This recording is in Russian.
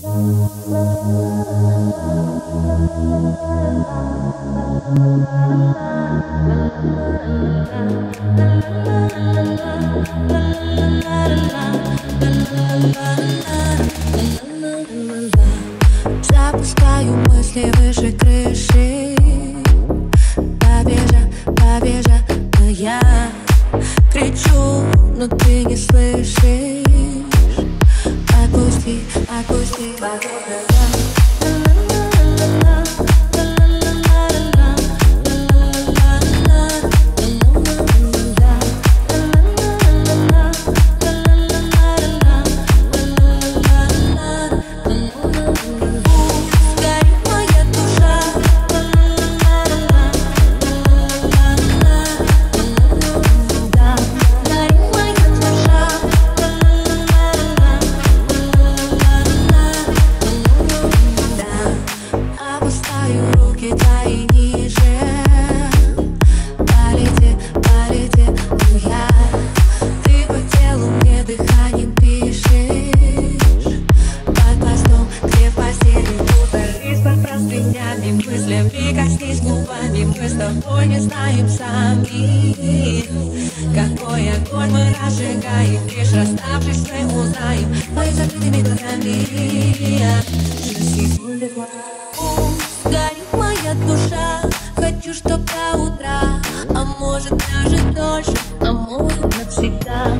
Запускаю мысли выше крыши. Побежа, побежа, но я Кричу, но ты не слышишь gostei. Твои ниже. Полети, полети, ну я. Ты по телу мне дыханием пишешь. Под постом, где в постели Ударись под простынями. Мыслями Коснись губами, мы с тобой не знаем сами Какой огонь мы разжигаем. Лишь расставшись мы узнаем. Твои закрытыми глазами. Je suis full de Хочу, чтоб до утра А может даже дольше А может навсегда